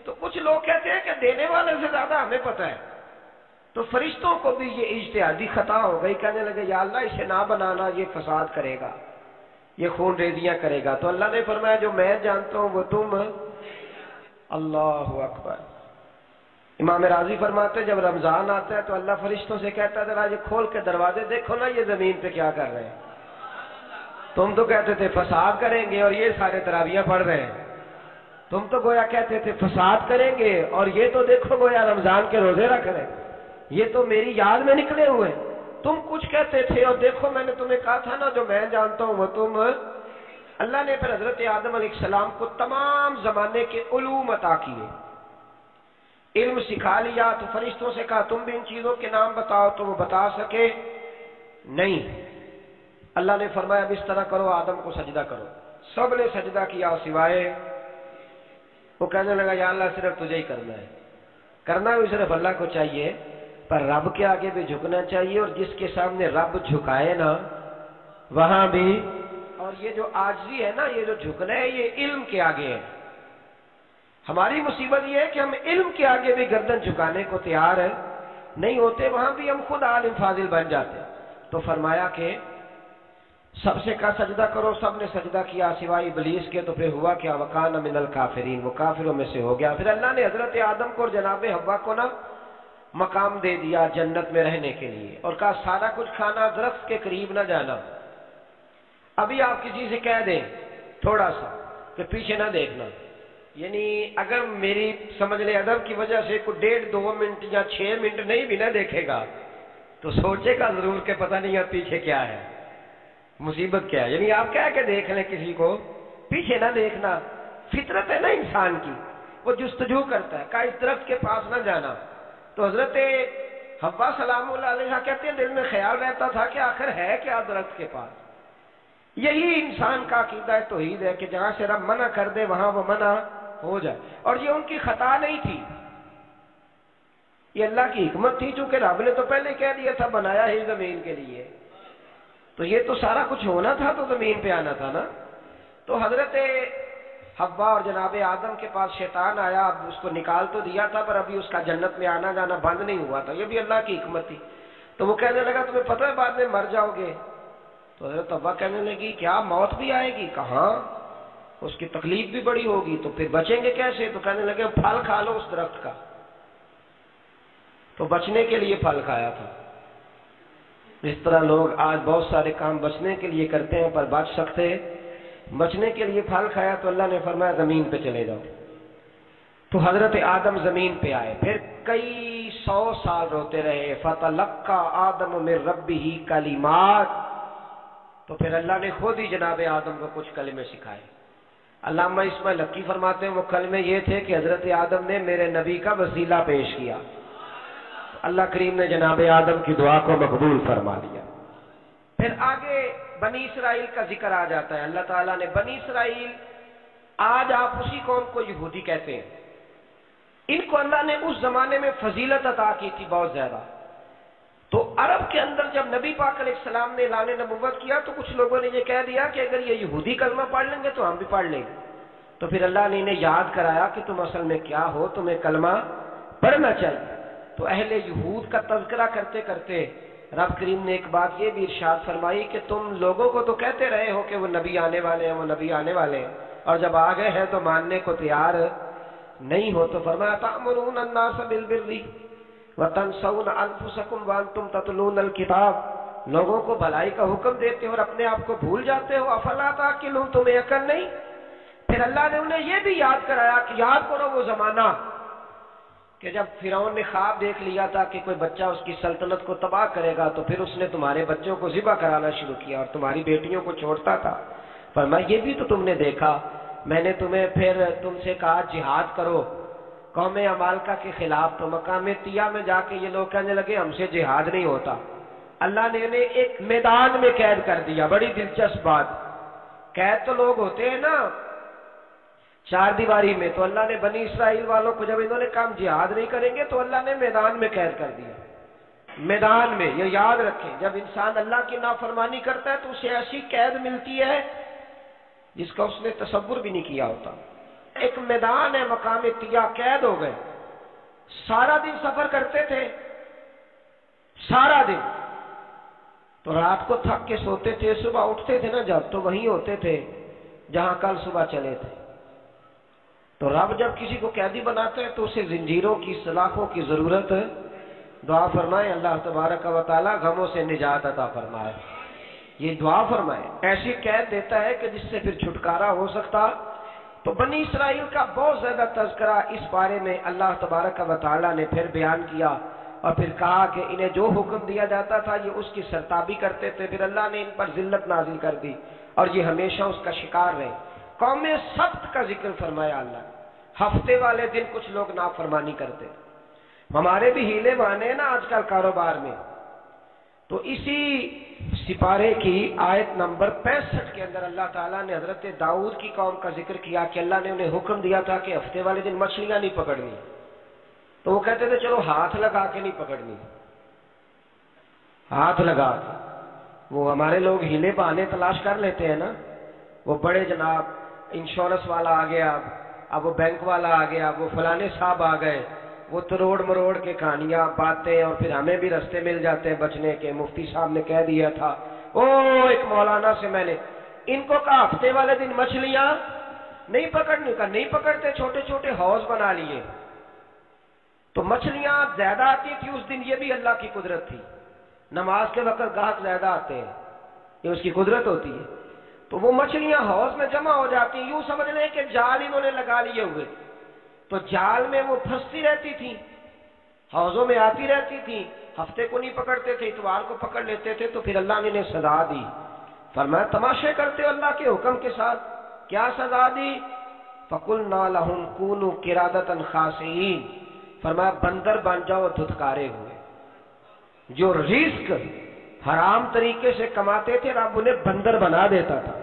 तो कुछ लोग कहते हैं कि देने वाले से ज़्यादा हमें पता है। तो फरिश्तों को भी ये इजतहादी खता हो गई, कहने लगे, या अल्लाह, इसे ना बनाना, ये फसाद करेगा, ये खून रेजियाँ करेगा। तो अल्लाह ने फरमाया, जो मैं जानता हूँ, वो तुम अल्लाह अकबर। इमाम राज़ी फरमाते जब रमज़ान आता है तो अल्लाह फरिश्तों से कहता है ये खोल के दरवाजे देखो ना, ये ज़मीन पे क्या कर रहे हैं? तुम तो कहते थे, फसाद करेंगे और ये सारे तरावियाँ पढ़ रहे हैं। तुम तो गोया कहते थे, फसाद करेंगे, और ये तो देखो गोया रमज़ान के रोज़े रख रहे ये तो मेरी याद में निकले हुए तुम कुछ कहते थे, और देखो मैंने तुम्हें कहा था ना, जो मैं जानता हूँ वो तुम। अल्लाह ने फिर हज़रत आदम सलाम को तमाम जमाने के उलूम अता किए। इल्म सिखा लिया तो फरिश्तों से कहा, तुम भी इन चीज़ों के नाम बताओ तो वो बता सके। नहीं। अल्लाह ने फरमाया, अब इस तरह करो, आदम को सजदा करो। सबने सजदा किया, सिवाय वो कहने लगा, या अल्लाह, सिर्फ़ तुझे ही करना है। करना भी सिर्फ़ अल्लाह को चाहिए, पर रब के आगे भी झुकना चाहिए, और जिसके सामने रब झुकाए ना, वहाँ भी और ये जो आजी है ना, ये जो झुकना है, ये इल्म के आगे है। हमारी मुसीबत ये है कि हम इल्म के आगे भी गर्दन झुकाने को तैयार है। नहीं होते, वहाँ भी हम खुद आलिम, फाजिल बन जाते। तो फरमाया कि सबसे का सजदा करो, सबने सजदा किया, सिवाय इबलीस के तो फिर हुआ क्या? वकान मिनल काफिरीन, वो काफिरों में से हो गया। फिर अल्लाह ने हज़रत आदम को और जनाब हवा को ना मकाम दे दिया जन्नत में रहने के लिए। और कहा, सारा कुछ खाना दरख्त के करीब ना जाना। अभी आप किसी से कह दें, थोड़ा सा, कि पीछे ना देखना। यानी अगर मेरी समझ ले अदब की वजह से कोई डेढ़, दो मिनट या छह मिनट नहीं भी ना देखेगा तो सोचेगा ज़रूर के पता नहीं अब पीछे क्या है। मुसीबत क्या है? यानी आप कह के देख लें किसी को? पीछे ना देखना। फितरत है ना इंसान की। वो जुस्तजू करता है। का इस दरख्त के पास ना जाना। तो हज़रत हब्बा सलाम कहते हैं, दिल में ख्याल रहता था कि आखिर है क्या दरख्त के पास? यही इंसान का अकीदा है, तोहीद है कि जहाँ से रब मना कर दे, वहाँ वो मना हो जाए। और ये उनकी खता नहीं थी। ये अल्लाह की हिकमत थी, चूँकि रब ने तो पहले कह दिया था, बनाया ही ज़मीन के लिए। तो ये तो सारा कुछ होना था तो ज़मीन पे आना था ना? तो हज़रत हब्बा और जनाब आदम के पास शैतान आया, अब उसको निकाल तो दिया था, पर अभी उसका जन्नत में आना जाना बंद नहीं हुआ था। ये भी अल्लाह की हिकमत थी। तो वो कहने लगा, तुम्हें पता है बाद में मर जाओगे? तो हज़रत अब्बा कहने लगी, क्या मौत भी आएगी? कहा? उसकी तकलीफ़ भी बड़ी होगी तो फिर बचेंगे कैसे? तो कहने लगे, फल खा लो उस दरख्त का। तो बचने के लिए फल खाया था। इस तरह लोग आज बहुत सारे काम बचने के लिए करते हैं, पर बच सकते बचने के लिए फल खाया तो अल्लाह ने फरमाया, ज़मीन पे चले जाओ। तो हज़रत आदम ज़मीन पे आए। फिर कई सौ साल रोते रहे। फतलक्का आदम में रबी ही कलीमात। तो फिर अल्लाह ने खुद ही जनाब आदम को कुछ कलमे सिखाए। अल्लामा इसमें लक्की फरमाते हैं, वो कलमे ये थे कि हज़रत आदम ने मेरे नबी का वसीला पेश किया। अल्लाह करीम ने जनाब आदम की दुआ को मकबूल फरमा लिया। फिर आगे बनी इसराइल का ज़िक्र आ जाता है। अल्लाह ताला ने बनी इसराइल, आज आप उसी कौम को यहूदी कहते हैं। इनको अल्लाह ने उस जमाने में फजीलत अता की थी बहुत ज़्यादा। तो अरब के अंदर जब नबी पाक सलाम ने लाने नबूवत किया तो कुछ लोगों ने यह कह दिया कि अगर ये यहूदी कलमा पढ़ लेंगे तो हम भी पढ़ लेंगे। तो फिर अल्लाह ने इन्हें याद कराया कि तुम असल में क्या हो, तुम्हें कलमा पढ़ना चाहिए। तो अहले यहूद का तस्करा करते करते रब करीम ने एक बात ये भी इर्शाद फरमाई कि तुम लोगों को तो कहते रहे हो कि वो नबी आने वाले हैं, वो नबी आने वाले हैं। और जब आ गए हैं तो मानने को तैयार नहीं हो तो फरमाया वतन सऊन तुम किताब लोगों को भलाई का हुक्म देते हो और अपने आप को भूल जाते हो। अफला कि तुम्हें अकल नहीं? फिर अल्लाह ने उन्हें यह भी याद कराया कि याद करो वो जमाना कि जब फिरौन ने ख्वाब देख लिया था कि कोई बच्चा उसकी सल्तनत को तबाह करेगा तो फिर उसने तुम्हारे बच्चों को जिबा कराना शुरू किया और तुम्हारी बेटियों को छोड़ता था। पर मैं ये भी तो तुमने देखा, मैंने तुम्हें फिर तुमसे कहा, जिहाद करो। कौम अमालका के खिलाफ तो मकाम तिया में जाके ये लोग कहने लगे, हमसे जिहाद नहीं होता। अल्लाह ने इन्हें एक मैदान में कैद कर दिया, बड़ी दिलचस्प बात। कैद तो लोग होते हैं ना चार दीवारी में तो अल्लाह ने बनी इसराइल वालों को जब इन्होंने काम जिहाद नहीं करेंगे तो अल्लाह ने मैदान में कैद कर दिया। मैदान में, ये याद रखें, जब इंसान अल्लाह की नाफरमानी करता है तो उसे ऐसी कैद मिलती है, जिसका उसने तस्वुर भी नहीं किया होता। एक मैदान है, मकाम तिया कैद हो गए। सारा दिन सफ़र करते थे। सारा दिन। तो रात को थक के सोते थे, सुबह उठते थे ना, जब तो वहीं होते थे, जहाँ कल सुबह चले थे। तो रब जब किसी को कैदी बनाते हैं तो उसे जंजीरों की, सलाखों की ज़रूरत है। दुआ फरमाए, अल्लाह तबारक वाली गमों से निजात अता फरमाए। ये दुआ फरमाए। ऐसी कैद देता है कि जिससे फिर छुटकारा हो सकता। तो बनी इसराइल का बहुत ज़्यादा तस्करा इस बारे में अल्लाह तबारक वाली ने फिर बयान किया और फिर कहा कि इन्हें जो हुक्म दिया जाता था, ये उसकी सरताबी करते थे। फिर अल्लाह ने इन पर जिल्लत नाजिल कर दी और ये हमेशा उसका शिकार रहे। कौम सख्त का ज़िक्र फरमाया अल्लाह हफ़्ते वाले दिन कुछ लोग नाफरमानी करते हमारे भी हीले बहाने ना आजकल कारोबार में। तो इसी सिपारे की आयत नंबर पैंसठ के अंदर अल्लाह ताला ने हज़रत दाऊद की कौम का ज़िक्र किया कि अल्लाह ने उन्हें हुक्म दिया था कि हफ़्ते वाले दिन मछलियाँ नहीं पकड़नी। तो वो कहते थे, चलो हाथ लगा के नहीं पकड़नी। हाथ लगा के। वो हमारे लोग हीले बहाने तलाश कर लेते हैं ना। वो बड़े जनाब इंश्योरेंस वाला आ गया अब अब वो बैंक वाला आ गया, वो फलाने साहब आ गए। वो तरोड़ मरोड़ के कहानियाँ, बातें और फिर हमें भी रस्ते मिल जाते हैं बचने के, मुफ्ती साहब ने कह दिया था। ओ, एक मौलाना से मैंने, इनको कहा हफ़्ते वाले दिन मछलियाँ नहीं पकड़ने का, नहीं पकड़ते छोटे छोटे हौज बना लिए। तो मछलियाँ ज़्यादा आती थी उस दिन, ये भी अल्लाह की कुदरत थी। नमाज़ के वक्त गाहक ज़्यादा आते हैं, ये उसकी कुदरत होती है। तो वो मछलियाँ हौज में जमा हो जाती यूँ समझ लें कि जाल इन्होंने लगा लिए हुए। तो जाल में वो फंसती रहती थी हौजों में आती रहती थी, हफ़्ते को नहीं पकड़ते थे, इतवार को पकड़ लेते थे तो फिर अल्लाह ने इन्हें सजा दी। फरमाया, तमाशे करते हो अल्लाह के हुक्म के साथ, क्या सजा दी? फकुल ना लहुम कूनू किरादतन खासीन फरमाया, बंदर बन जाओ, धुतकारे हुए। जो रिस्क हराम तरीके से कमाते थे, रब उन्हें बंदर बना देता था।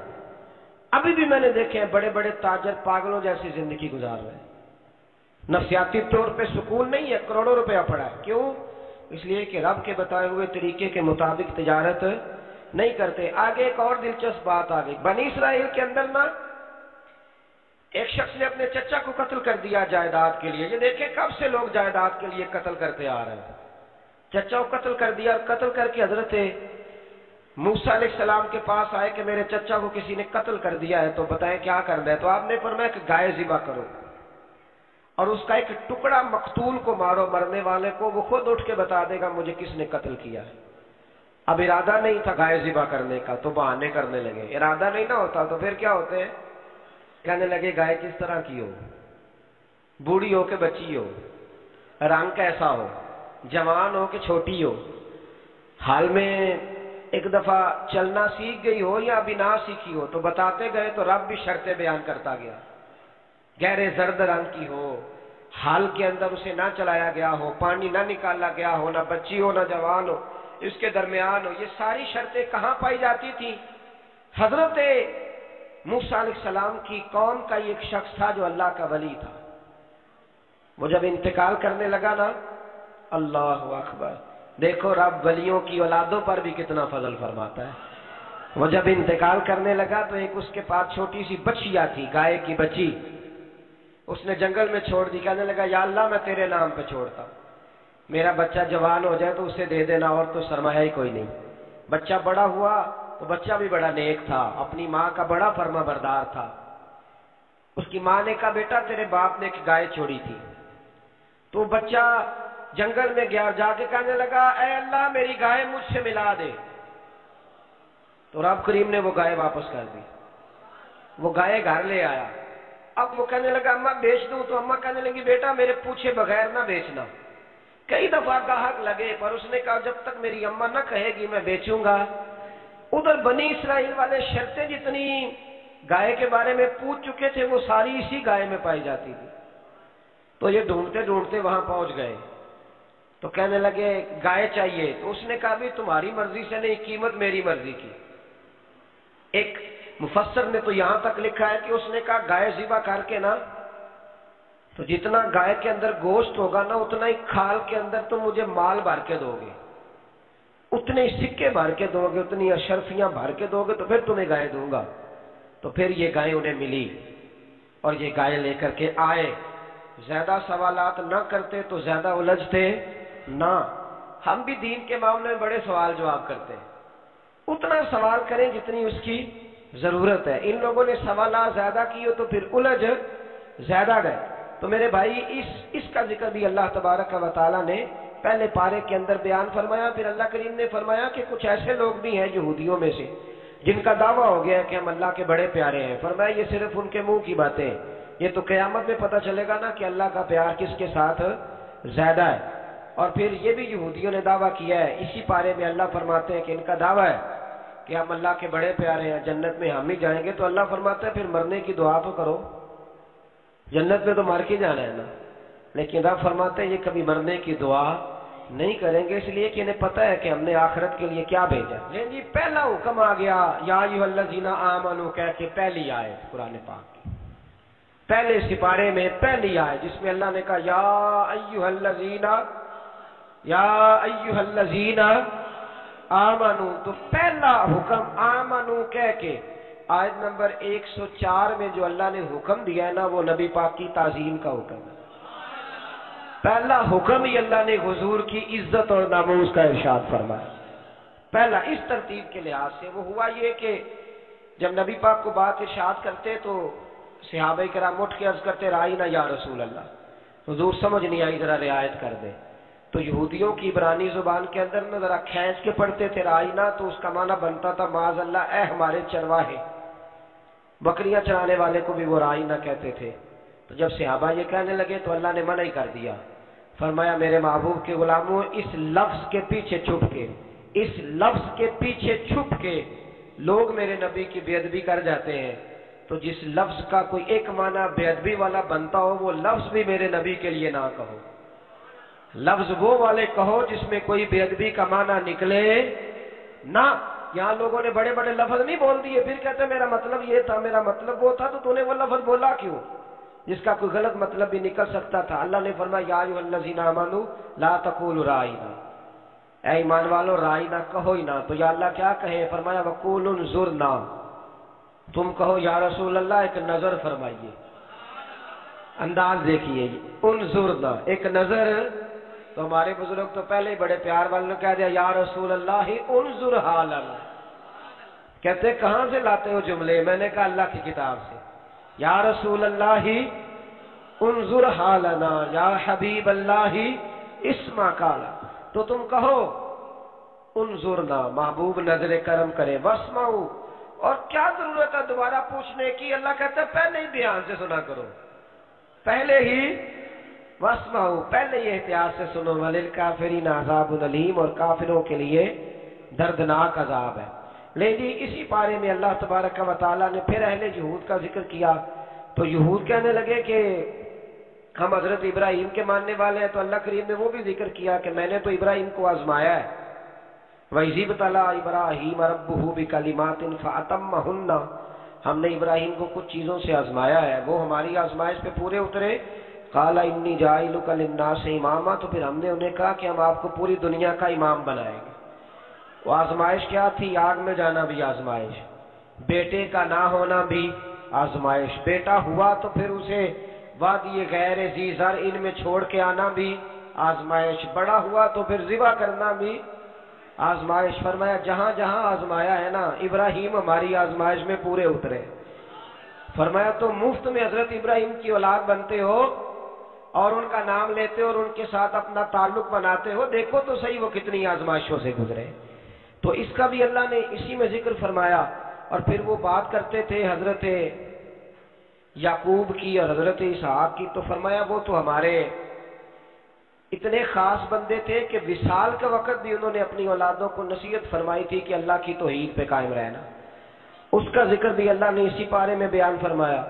अभी भी मैंने देखे हैं बड़े बड़े ताजर पागलों जैसी ज़िंदगी गुजार रहे हैं। नफसियाती तौर पे सुकून नहीं है, करोड़ों रुपया पड़ा है। क्यों? इसलिए कि रब के बताए हुए तरीके के मुताबिक तजारत नहीं करते। आगे एक और दिलचस्प बात आ गई बनी इसराइल के अंदर ना, एक शख्स ने अपने चचा को कत्ल कर दिया जायदाद के लिए। ये देखें, कब से लोग जायदाद के लिए कत्ल करते आ रहे हैं। चचा को कत्ल कर दिया और कत्ल करके हज़रत मूसा सलाम के पास आए कि मेरे चचा को किसी ने कत्ल कर दिया है तो बताएँ क्या करना है? तो आपने फरमाया कि गाय जिबा करो। और उसका एक टुकड़ा मकतूल को मारो, मरने वाले को, वो खुद उठ के बता देगा मुझे किसने कत्ल किया है। अब इरादा नहीं था गाय जिबा करने का तो बहाने करने लगे। इरादा नहीं ना होता तो फिर क्या होते हैं? कहने लगे, गाय किस तरह की हो? बूढ़ी हो के बच्ची हो? रंग कैसा हो? जवान हो कि छोटी हो? हाल में एक दफ़ा चलना सीख गई हो या अभी ना सीखी हो तो बताते गए तो रब भी शर्तें बयान करता गया। गहरे जर्द रंग की हो, हाल के अंदर उसे ना चलाया गया हो, पानी ना निकाला गया हो, ना बच्ची हो, ना जवान हो, इसके दरमियान हो, ये सारी शर्तें कहाँ पाई जाती थी? हज़रत मूसा सलाम की कौम का एक शख्स था जो अल्लाह का वली था। वो जब इंतकाल करने लगा ना, अल्लाह अकबर। देखो रब वलियों की औलादों पर भी कितना फजल फरमाता है। वो जब इंतकाल करने लगा तो एक उसके पास छोटी सी बच्चिया थी, गाय की बच्ची। उसने जंगल में छोड़ दी, कहने लगा, या अल्लाह, मैं तेरे नाम पे छोड़ता मेरा बच्चा जवान हो जाए तो उसे दे देना और तो सरमाया ही कोई नहीं। बच्चा बड़ा हुआ तो बच्चा भी बड़ा नेक था, अपनी माँ का बड़ा फर्मा बरदार था। उसकी माँ ने कहा, बेटा, तेरे बाप ने एक गाय छोड़ी थी। तो बच्चा जंगल में गया जाके कहने लगा ए अल्लाह, मेरी गाय मुझसे मिला दे। तो रब करीम ने वो गाय वापस कर दी। वो गाय घर ले आया। अब वो कहने लगा, अम्मा, बेच दू? तो अम्मा कहने लगी, बेटा, मेरे पूछे बगैर ना बेचना। कई दफ़ा गाहक लगे, पर उसने कहा, जब तक मेरी अम्मा ना कहेगी, मैं बेचूँगा। उधर बनी इसराइल वाले शर्तें जितनी गाय के बारे में पूछ चुके थे, वो सारी इसी गाय में पाई जाती थी। तो ये ढूंढते ढूंढते वहाँ पहुँच गए। तो कहने लगे, गाय चाहिए। तो उसने कहा भी तुम्हारी मर्ज़ी से नहीं, कीमत मेरी मर्ज़ी की। एक मुफसर ने तो यहाँ तक लिखा है कि उसने कहा, गाय जीवा करके ना तो जितना गाय के अंदर गोश्त होगा ना, उतना ही खाल के अंदर तुम मुझे माल भर के दोगे। उतने ही सिक्के भर के दोगे, उतनी अशरफियाँ भर के दोगे तो फिर तुम्हें गाय दूँगा। तो फिर ये गाय उन्हें मिली और ये गाय लेकर के आए। ज़्यादा सवालात न करते तो ज़्यादा उलझते। ना। हम भी दीन के मामले में बड़े सवाल जवाब करते हैं। उतना सवाल करें जितनी उसकी ज़रूरत है। इन लोगों ने सवाल ज़्यादा किए तो फिर उलझ ज़्यादा गए। तो मेरे भाई, इस, इसका ज़िक्र भी अल्लाह तबारक वाली ने पहले पारे के अंदर बयान फरमाया, फिर अल्लाह करीम ने फरमाया कि कुछ ऐसे लोग भी हैं यहूदियों में से, जिनका दावा हो गया कि हम अल्लाह के बड़े प्यारे हैं। फरमाया, ये सिर्फ़ उनके मुँह की बातें ये तो क्यामत में पता चलेगा ना कि अल्लाह का प्यार किसके साथ ज़्यादा है। और फिर ये भी यहूदियों ने दावा किया है, इसी पारे में अल्लाह फरमाते हैं कि इनका दावा है कि हम अल्लाह के बड़े प्यारे हैं, जन्नत में हम ही जाएँगे तो अल्लाह फरमाते हैं, फिर मरने की दुआ तो करो। जन्नत में तो मर के जाना है ना। लेकिन रब फरमाते हैं, ये कभी मरने की दुआ नहीं करेंगे, इसलिए कि इन्हें पता है कि हमने आखिरत के लिए क्या भेजा। जी, पहला हुक्म आ गया, या यू अल्लाह जीना आमनु, कह के पहली आए पुराने पाक पहले सिपारे में पहली आए जिसमें अल्लाह ने कहा, या अयुहल्लजीना या आमनु तो पहला हुक्म आमनु कह के, आयत नंबर 104 में जो अल्लाह ने हुक्म दिया है ना, वो नबी पाक की ताजीम का हुक्म है। पहला हुक्म ही अल्लाह ने हजूर की इज़्ज़त और नामोज का इर्शाद फरमाया। पहला इस तरतीब के लिहाज से वो हुआ ये कि, जब नबी पाक को बात इर्शाद करते तो सिहाब कराम उठ के अर्ज़ करते, राई ना या रसूल अल्लाह। हजूर समझ नहीं आई, जरा रियायत कर दे। तो यहूदियों की इबरानी ज़ुबान के अंदर ना जरा खींच के पढ़ते थे, राई ना तो उसका माना बनता था माज अल्लाह ए हमारे चरवाहे। बकरियाँ चराने वाले को भी वो राई ना कहते थे। तो जब सिहाबा ये कहने लगे तो अल्लाह ने मना ही कर दिया। फरमाया, मेरे महबूब के गुलामों, इस लफ्ज के पीछे छुप के, इस लफ्ज के पीछे छुप के लोग मेरे नबी की बेदबी कर जाते हैं। तो जिस लफ्ज का कोई एक माना बेदबी वाला बनता हो, वो लफ्ज भी मेरे नबी के लिए ना कहो। लफ्ज वो वाले कहो जिसमें कोई बेदबी का माना निकले। ना, यहाँ लोगों ने बड़े बड़े लफ्ज नहीं बोल दिए। फिर कहते मेरा मतलब ये था, मेरा मतलब वो था तो तूने वो लफ्ज बोला क्यों? जिसका कोई गलत मतलब भी निकल सकता था। अल्लाह ने फरमाया, या मानू ला तकूल राइना। ऐ ईमान वालो, राइना कहो ही ना। तो या अल्लाह क्या कहे? फरमाया वकूल जुर ना तुम कहो, या रसूल अल्लाह एक नज़र फरमाइए। अंदाज देखिए, उन जुर ना एक नज़र तो हमारे बुज़ुर्ग तो पहले ही बड़े प्यार वाले कह दिया, या रसूल अल्लाह ही उन जुर हाल कहते, कहाँ से लाते हो जुमले? मैंने कहा, अल्लाह की किताब से। या रसूल अल्लाह उनजुर हालना। या हबीब अल्लाह इसमा काला। तो तुम कहो, उनजुर ना, महबूब नज़र करम करे, वसमाऊ। और क्या ज़रूरत है दोबारा पूछने की? अल्लाह कहता पहले ही बयान से सुना करो। पहले ही वसमाऊ पहले ही एहतियात से सुनो, वलिल काफिरीन अजाब और काफिरों के लिए दर्दनाक अजाब है। ले जी इसी पारे में अल्लाह तबारक वाली ने फिर अहले यहूद का ज़िक्र किया। तो यहूद कहने लगे कि हम हज़रत इब्राहिम के मानने वाले हैं तो अल्लाह करीम ने वो भी ज़िक्र किया कि मैंने तो इब्राहिम को आजमाया है। वजीब तला इब्राहिम रबू भी कलिमातिन फ़ातम हमने इब्राहिम को कुछ चीज़ों से आजमाया है, वो हमारी आजमाइश पे पूरे उतरे। काला इन्नी जाइलुकलन्ना से इमामा तो फिर हमने उन्हें कहा कि हम आपको पूरी दुनिया का इमाम बनाएँगे। वो आजमाइश क्या थी? आग में जाना भी आजमाइश। बेटे का ना होना भी आजमाइश। बेटा हुआ तो फिर उसे वादिये गैर जीजर इनमें छोड़ के आना भी आजमाइश। बड़ा हुआ तो फिर जिबा करना भी आजमाइश। फरमाया, जहाँ जहाँ आजमाया है ना, इब्राहिम हमारी आजमाइश में पूरे उतरे। फरमाया तो मुफ़्त में हज़रत इब्राहिम की औलाद बनते हो और उनका नाम लेते हो और उनके साथ अपना ताल्लुक बनाते हो, देखो तो सही वो कितनी आजमाइशों से गुजरे। तो इसका भी अल्लाह ने इसी में ज़िक्र फरमाया और फिर वो बात करते थे हज़रत याकूब की और हज़रत इसहाक की तो फरमाया वो तो हमारे इतने खास बंदे थे कि विशाल के वक्त भी उन्होंने अपनी औलादों को नसीहत फरमाई थी कि अल्लाह की तोहीद पे कायम रहना। उसका ज़िक्र भी अल्लाह ने इसी पारे में बयान फरमाया।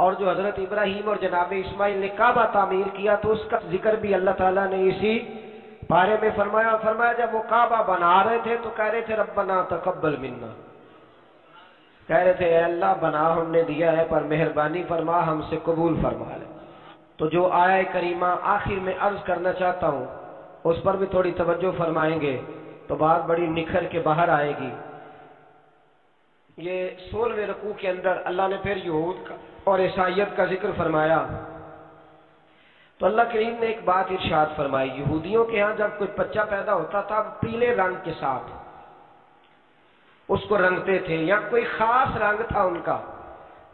और जो हज़रत इब्राहिम और जनाब इस्माइल ने काबा तामीर किया तो उसका ज़िक्र भी अल्लाह ताला ने इसी पारे में फरमाया। फरमाया, जब वो काबा बना रहे थे तो कह रहे थे, रब्बना तकब्बल मिन्ना। कह रहे थे अल्लाह, बना हमने दिया है, पर मेहरबानी फरमा, हमसे कबूल फरमा ले। तो जो आया करीमा आखिर में अर्ज़ करना चाहता हूँ, उस पर भी थोड़ी तवज्जो फरमाएँगे तो बात बड़ी निखर के बाहर आएगी। ये सोलहवें रकू के अंदर अल्लाह ने फिर यहूद का और ईसाइत का ज़िक्र फरमाया। तो अल्लाह करीम ने एक बात इर्शाद फरमाई, यहूदियों के यहाँ जब कोई बच्चा पैदा होता था पीले रंग के साथ उसको रंगते थे, या कोई खास रंग था उनका।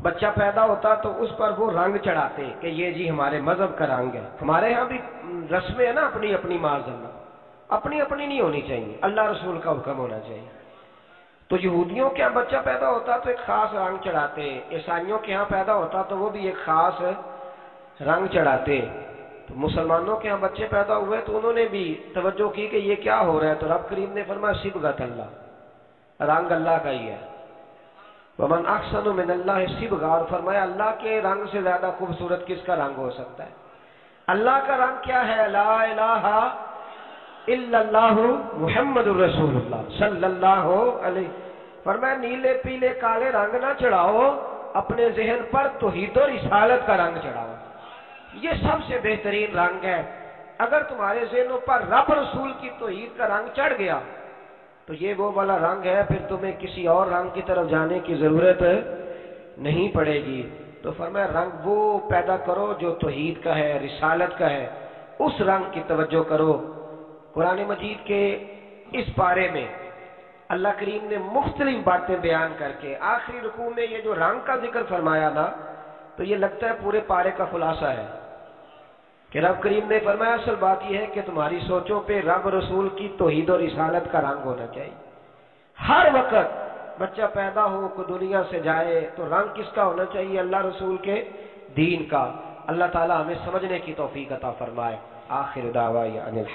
बच्चा पैदा होता तो उस पर वो रंग चढ़ाते कि ये जी हमारे मज़हब का रंग है। हमारे यहाँ भी रस्में है ना अपनी अपनी माजल्ला अपनी अपनी नहीं होनी चाहिए। अल्लाह रसूल का हुक्म होना चाहिए। तो यहूदियों के यहाँ बच्चा पैदा होता तो एक खास रंग चढ़ाते ईसाइयों के यहाँ पैदा होता तो वो भी एक खास रंग चढ़ाते तो मुसलमानों के यहाँ बच्चे पैदा हुए तो उन्होंने भी तवज्जो की कि ये क्या हो रहा है? तो रब करीम ने फरमाया सिबगत अल्लाह। रंग अल्लाह का ही है। वमन अक्सन मिन अल्लाह सिबगार फरमाया, अल्लाह के रंग से ज़्यादा खूबसूरत किसका रंग हो सकता है? अल्लाह का रंग क्या है? ला इलाहा मुहम्मद रसूलुल्लाह। सल्लल्लाहु अलैहि। फरमाया, नीले, पीले, काले रंग ना चढ़ाओ, अपने जहन पर तोहीद और रिसालत का रंग चढ़ाओ। ये सबसे बेहतरीन रंग है। अगर तुम्हारे जहनों पर रब रसूल की तोहीद का रंग चढ़ गया तो ये वो वाला रंग है, फिर तुम्हें किसी और रंग की तरफ़ जाने की ज़रूरत नहीं पड़ेगी। तो फरमाया, रंग वो पैदा करो जो तोहीद का है, रिसालत का है। उस रंग की तवज्जो करो। कुरान मजीद के इस बारे में अल्लाह करीम ने मुख्तलिफ़ बातें बयान करके आखिरी रुकू में ये जो रंग का ज़िक्र फरमाया ना तो ये लगता है पूरे पारे का खुलासा है। कि रब करीम ने फरमाया, असल बात यह है कि तुम्हारी सोचों पे रब रसूल की तोहीद और रिसालत का रंग होना चाहिए। हर वक्त बच्चा पैदा हो को दुनिया से जाए तो रंग किसका होना चाहिए? अल्लाह रसूल के दीन का। अल्लाह ताला हमें समझने की तोफीक अता फरमाए। आखिर दावा अनिल